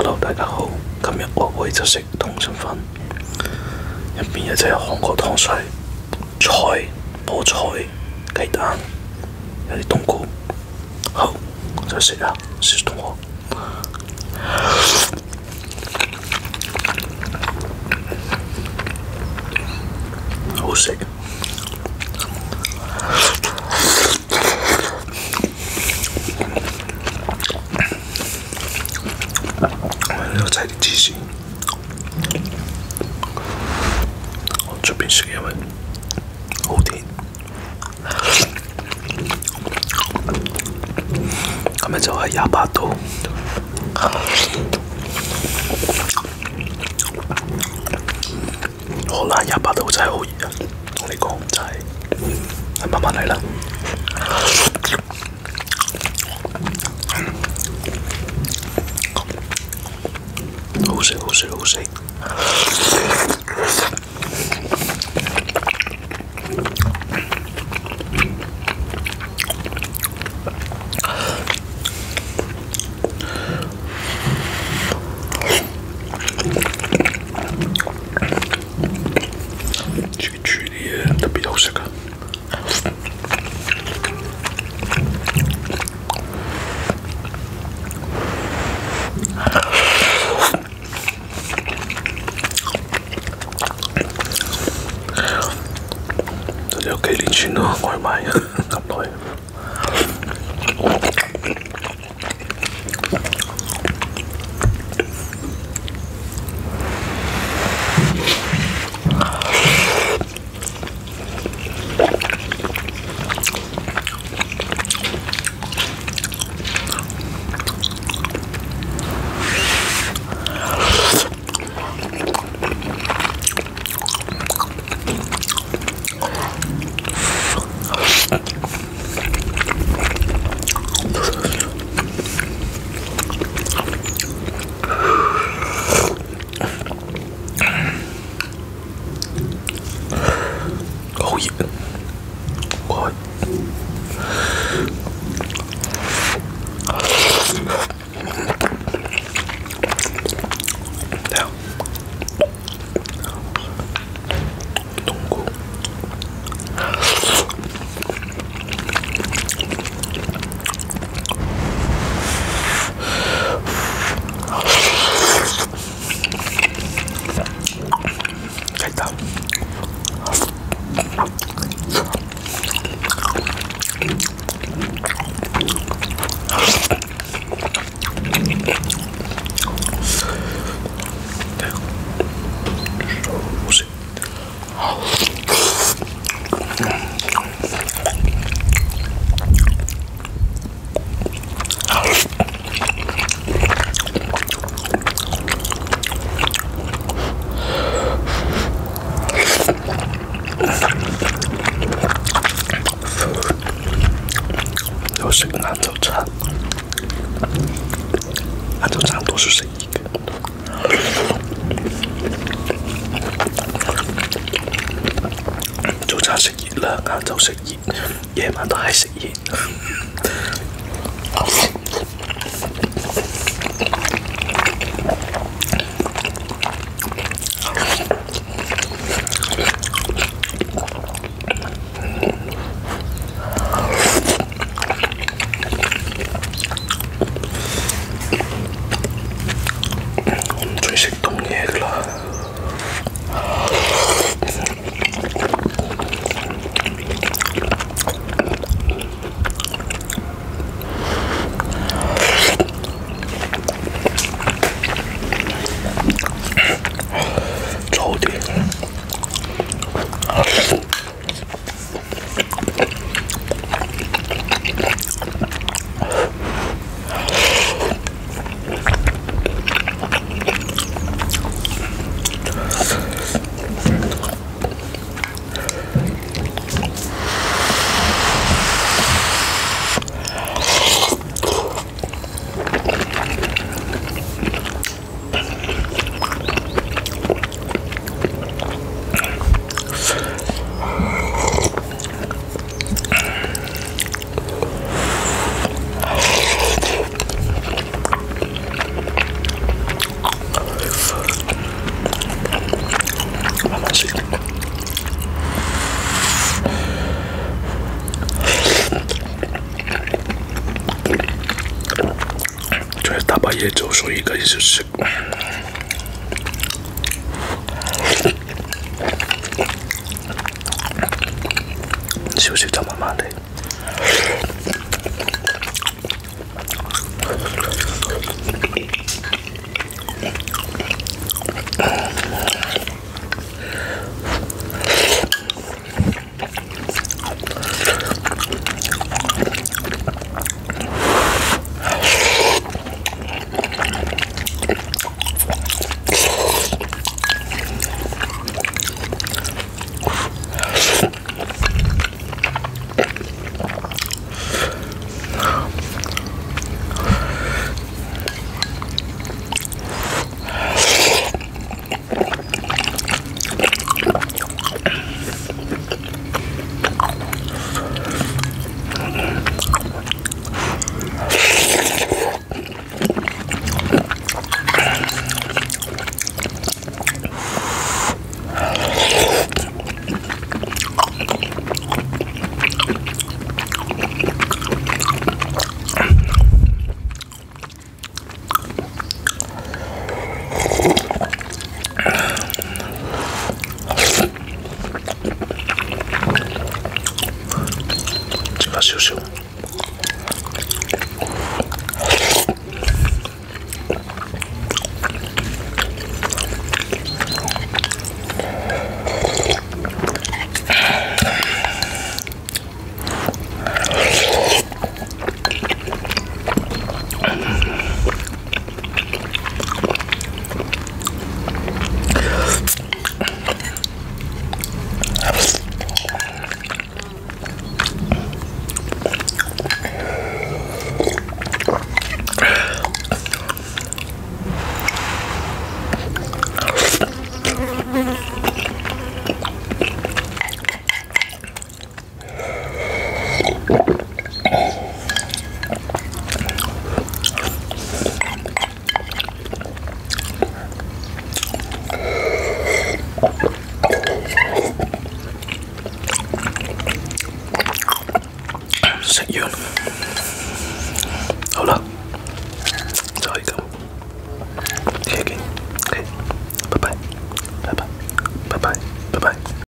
Hello，大家好。今日我會就食通心粉，入边有隻韓國湯水、菜、菠菜、雞蛋，有啲冬菇。好，我就食啦，食同我。好食。呢個仔啲芝士，我出邊食因為好甜。今日就係廿八度，荷蘭廿八度真係好熱啊！同你講真係，慢慢嚟啦。好食好食好食。煮煮啲嘢特別好食係有幾年前有食晏晝餐，晏晝餐多數食熱嘅。早餐食熱啦，晏晝食熱，夜晚都係食熱。百叶周说应该就是休息到慢慢的。話をしよう。食完。